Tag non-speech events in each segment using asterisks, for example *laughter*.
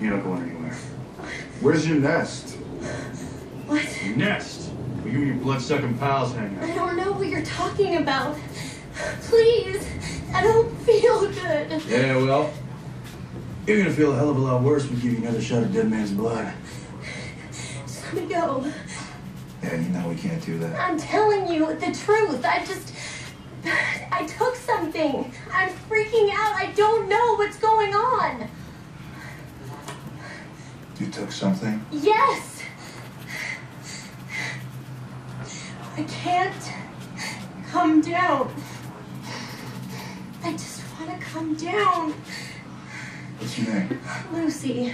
You're not going anywhere. Where's your nest? What? Your nest. Where you and your blood-sucking pals hang out. I don't know what you're talking about. Please, I don't feel good. Yeah, well, you're gonna feel a hell of a lot worse when we give you another shot of dead man's blood. Just let me go. Yeah, you know we can't do that. I'm telling you the truth. I just. I took something. I'm freaking out. I don't know what's going on. You took something? Yes! I can't come down. I just want to come down. What's your name? Lucy,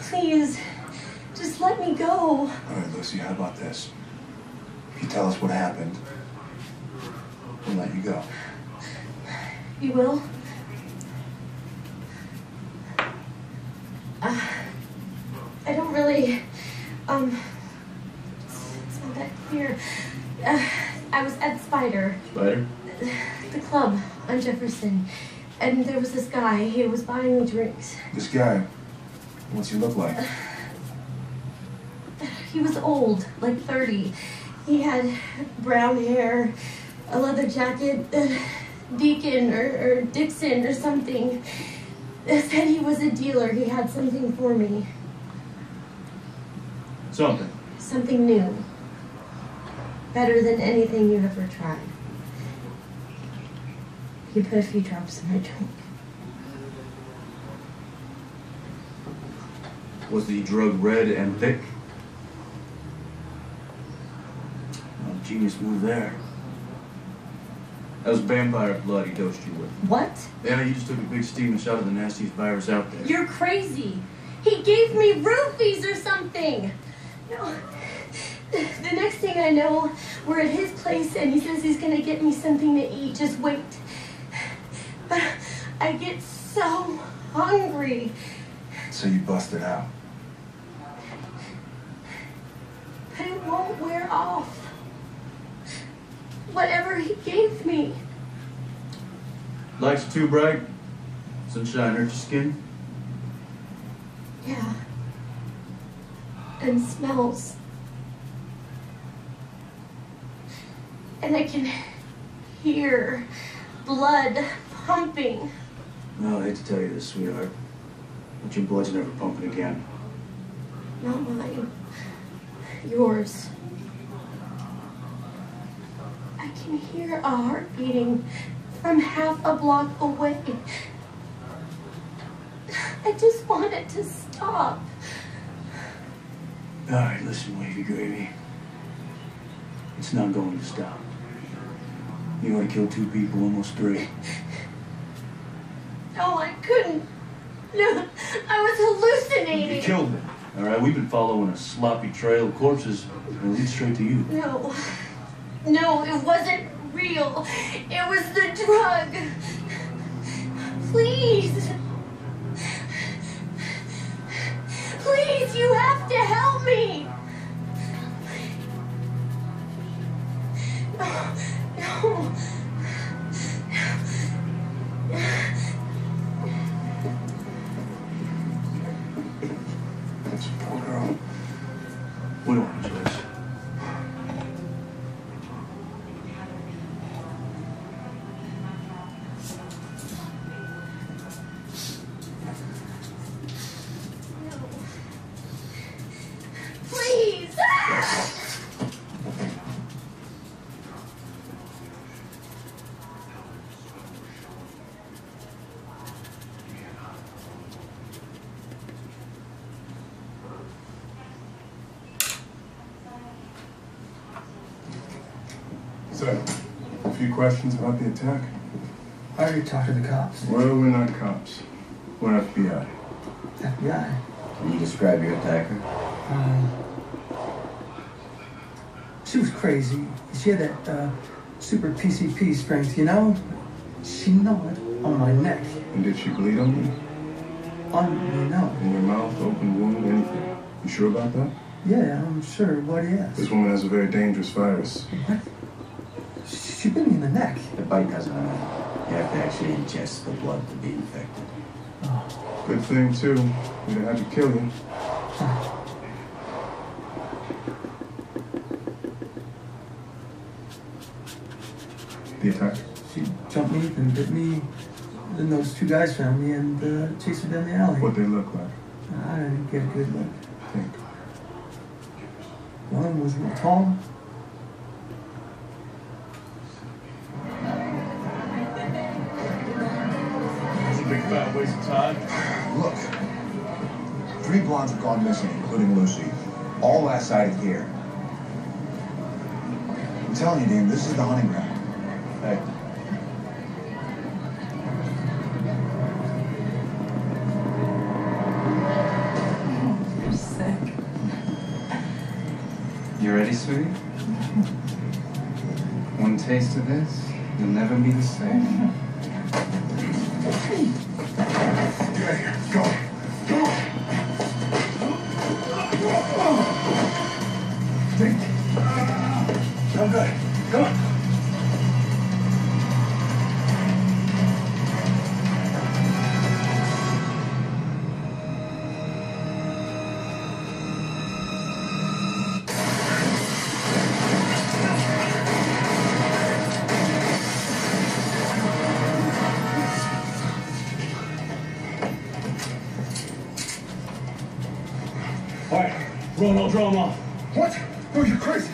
please, just let me go. All right, Lucy, how about this? If you tell us what happened, we'll let you go. You will? Uh, really, um, it's not that clear. Uh, I was at Spider, Spider? the club on Jefferson, and there was this guy. He was buying me drinks. This guy, what's he look like? He was old, like 30. He had brown hair, a leather jacket, uh, Deacon or, or Dixon or something. They said he was a dealer. He had something for me. Something. Something new. Better than anything you've ever tried. You put a few drops in my drink. Was the drug red and thick? Well, genius move there. That was vampire blood he dosed you with. What? Yeah, you just took a big steaming shot of the nastiest virus out there. You're crazy. He gave me roofies or something. No. The next thing I know, we're at his place and he says he's gonna get me something to eat. Just wait. But I get so hungry. So you busted out. But it won't wear off. Whatever he gave me. Lights too bright? Sunshine hurt your skin? Yeah. And smells. And I can hear blood pumping. No, I hate to tell you this, sweetheart. But your blood's never pumping again. Not mine. Yours. I can hear a heart beating from half a block away. I just want it to stop. All right, listen, Wavy Gravy. It's not going to stop. You already killed two people, almost three. No, *laughs* oh, I couldn't. No, I was hallucinating. You killed them. All right, we've been following a sloppy trail of corpses, it leads straight to you. No. No, it wasn't real. It was the drug. Please. Please, you have to help So, a few questions about the attack. I already talked to the cops. Well, we're not cops. We're FBI. FBI. Can you describe your attacker? Um, she was crazy. She had that uh, super PCP strength, you know? She gnawed on my neck. And did she bleed on you? On me, no. In your mouth, open wound, anything? You sure about that? Yeah, I'm sure. What do you ask? This woman has a very dangerous virus. What? She bit me in the neck. The bite doesn't matter. You have to actually ingest the blood to be infected. Oh. Good thing, too. We didn't have to kill you. *sighs* The attack? She jumped me and bit me. Then those two guys found me and uh, chased her down the alley. What they look like? I didn't get a good look. Think. One was real tall. Three blondes have gone missing, including Lucy. All last sighted here. I'm telling you, Dean, this is the hunting ground. Hey, You're sick. You ready, sweetie? One taste of this, you'll never be the same. Get out of here. Go. Go. Draw them off. What? No, you're crazy.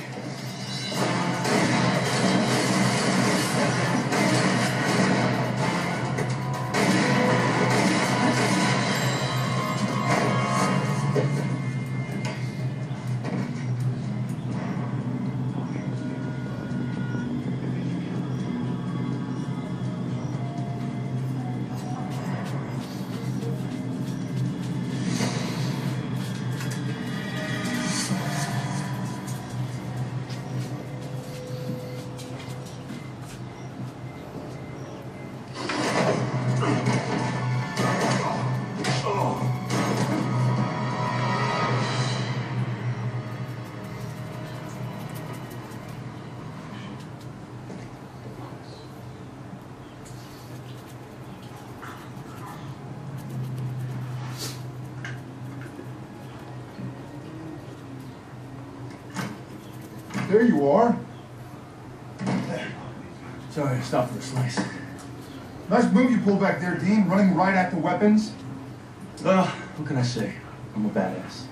There you are. Sorry, I stopped for a slice. Nice move you pulled back there, Dean, running right at the weapons. Well, what can I say? I'm a badass.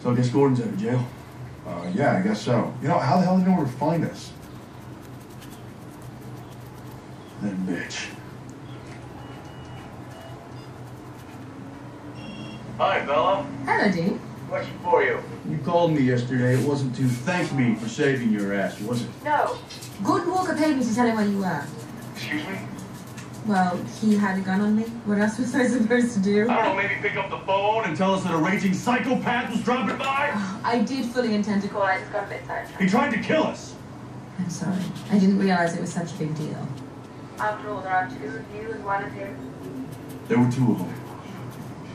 So I guess Gordon's out of jail. Uh, yeah, I guess so. You know, how the hell did he know where to find us? That bitch. Hi, Bela. Hello, Dean. Question for you. You called me yesterday. It wasn't to thank me for saving your ass, was it? No. Gordon Walker paid me to tell him where you were. Excuse me? Well, he had a gun on me. What else was I supposed to do? I don't know, maybe pick up the phone and tell us that a raging psychopath was dropping by? *sighs* I did fully intend to call. I just got a bit tired. He tried to kill us. I'm sorry. I didn't realize it was such a big deal. After all, there are two of you and one of him. There were two of them.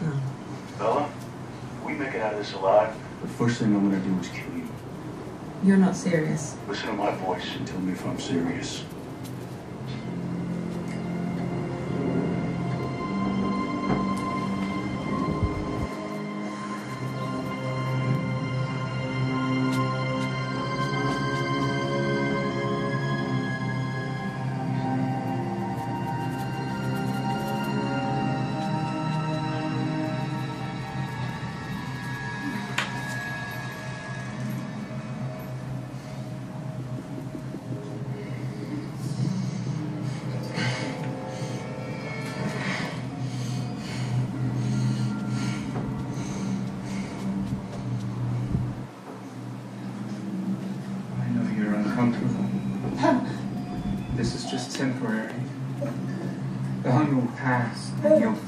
Oh. Bela, if we make it out of this alive, the first thing I'm gonna do is kill you. You're not serious. Listen to my voice and tell me if I'm serious.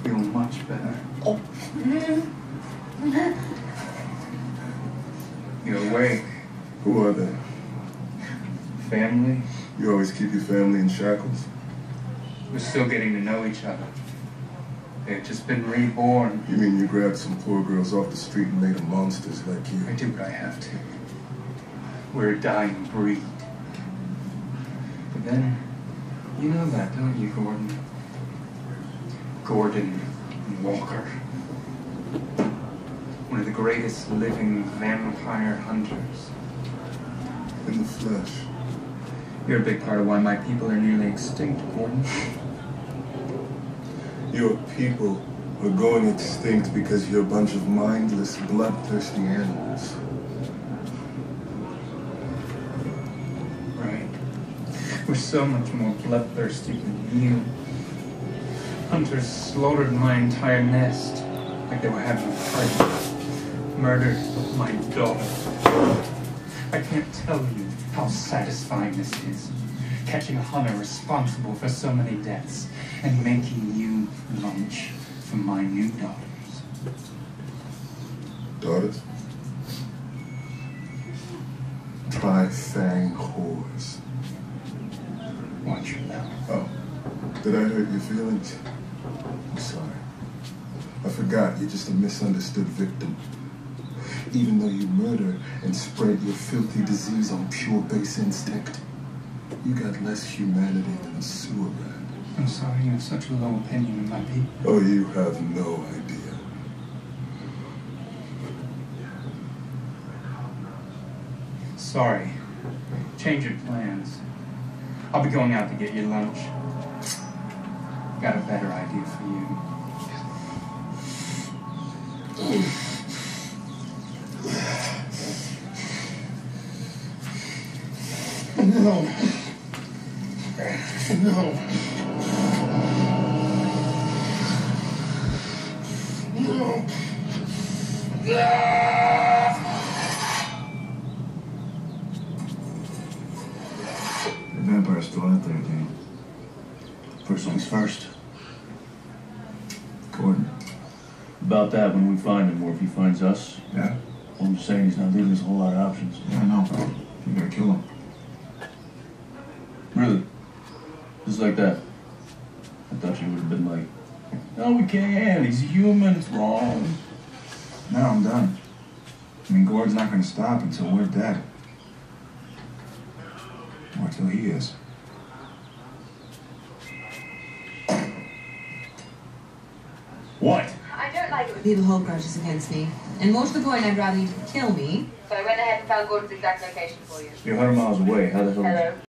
Feel much better. Oh. *laughs* You're awake. Who are they? Family. You always keep your family in shackles? We're still getting to know each other. They've just been reborn. You mean you grabbed some poor girls off the street and made them monsters like you? I you? do what I have to. We're a dying breed. But then, you know that, don't you, Gordon? Gordon Walker. One of the greatest living vampire hunters. In the flesh. You're a big part of why my people are nearly extinct, Gordon. *laughs* Your people are going extinct because you're a bunch of mindless, bloodthirsty animals. Right. We're so much more bloodthirsty than you. Hunters slaughtered my entire nest like they were having a party. Murdered my daughter. I can't tell you how satisfying this is. Catching a hunter responsible for so many deaths and making you lunch for my new daughters. Daughters? Tri-fang whores. Watch your mouth. Oh, did I hurt your feelings? I'm sorry. I forgot you're just a misunderstood victim. Even though you murder and spread your filthy disease on pure base instinct, you got less humanity than a sewer rat. I'm sorry you have such a low opinion of my people. Oh, you have no idea. Sorry. Change your plans. I'll be going out to get you lunch. Got a better idea for you. No. No. No. The vampire's still out there, Dean. First things first. Gordon. About that when we find him, or if he finds us. Yeah? I'm just saying he's not leaving us a whole lot of options. Yeah, I know. You gotta kill him. Really? Just like that. I thought you would have been like, no, we can't. He's human. It's wrong. No, I'm done. I mean, Gord's not gonna stop until we're dead. Or till he is. What? People hold grudges against me. And more to the point, I'd rather you kill me So I went ahead and found Gordon's exact location for you. You're 100 miles away. How the hell? Hello.